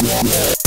Yeah.